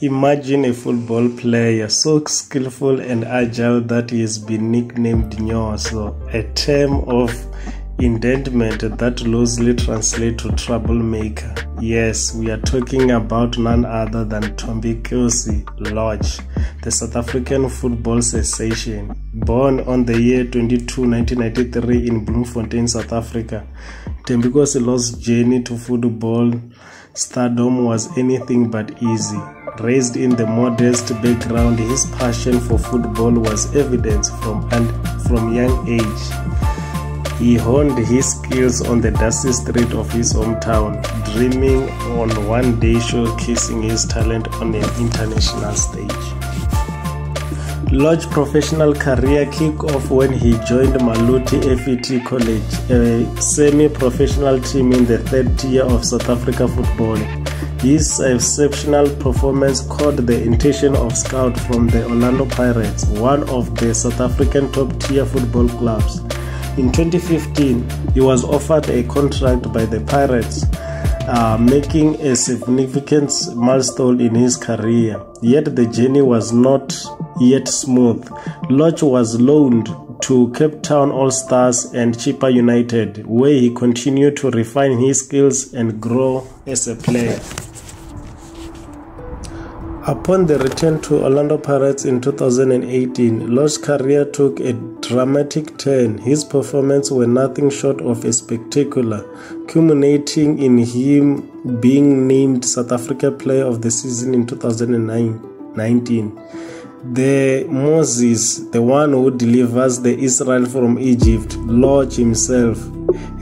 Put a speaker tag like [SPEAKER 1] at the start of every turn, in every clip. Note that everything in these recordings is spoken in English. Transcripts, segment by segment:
[SPEAKER 1] Imagine a football player so skillful and agile that he has been nicknamed Nyoso, a term of indentment that loosely translates to troublemaker. Yes, we are talking about none other than Thembinkosi Lorch, the South African football sensation. Born on the year 22, 1993 in Bloemfontein, South Africa, Thembinkosi Lorch's journey to football stardom was anything but easy. Raised in the modest background, his passion for football was evident from, and from young age. He honed his skills on the dusty street of his hometown, dreaming on one day showcasing his talent on an international stage. Lorch's professional career kicked off when he joined Maluti FET College, a semi-professional team in the third tier of South Africa football. His exceptional performance caught the attention of scouts from the Orlando Pirates, one of the South African top-tier football clubs. In 2015, he was offered a contract by the Pirates, uh, making a significant milestone in his career. Yet the journey was not yet smooth. Lorch was loaned to Cape Town All Stars and Chippa United, where he continued to refine his skills and grow as a player. Upon the return to Orlando Pirates in 2018, Lorch's career took a dramatic turn. His performances were nothing short of a spectacular, culminating in him being named South Africa Player of the Season in 2019. The Moses, the one who delivers the Israel from Egypt, Lorch himself,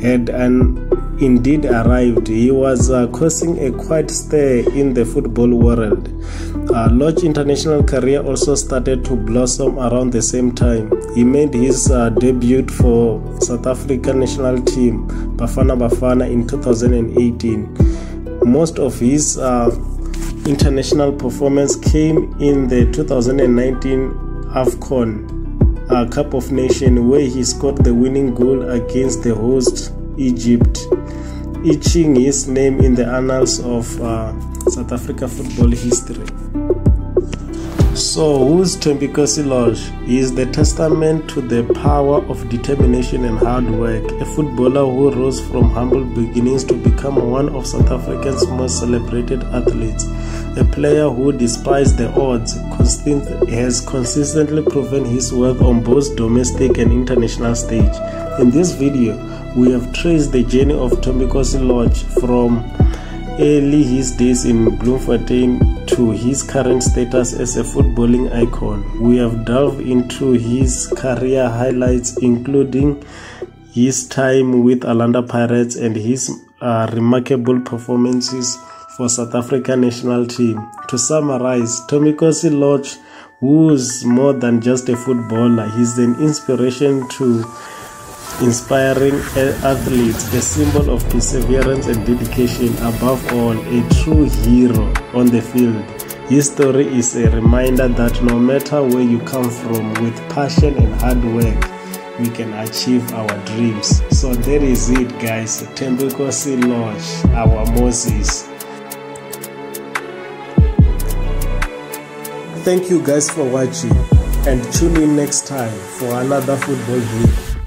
[SPEAKER 1] had an indeed arrived. He was uh, causing a quiet stir in the football world. Uh, Lorch's international career also started to blossom around the same time. He made his uh, debut for South African national team, Bafana Bafana, in 2018. Most of his uh, international performance came in the 2019 AFCON uh, Cup of Nations, where he scored the winning goal against the host Egypt, etching his name in the annals of uh, South Africa football history. So, whose Thembinkosi Lorch? He is the testament to the power of determination and hard work. A footballer who rose from humble beginnings to become one of South Africa's most celebrated athletes. A player who, despite the odds, has consistently proven his worth on both domestic and international stage. In this video, we have traced the journey of Thembinkosi Lorch from early his days in Bloemfontein to his current status as a footballing icon. We have delved into his career highlights, including his time with Orlando Pirates and his uh, remarkable performances for South Africa national team. To summarize, Thembinkosi Lorch, who's more than just a footballer, he's an inspiration to inspiring athletes, a symbol of perseverance and dedication, above all, a true hero on the field. His story is a reminder that no matter where you come from, with passion and hard work, we can achieve our dreams. So that is it, guys. Thembinkosi Lorch, our Moses. Thank you guys for watching and tune in next time for another football video.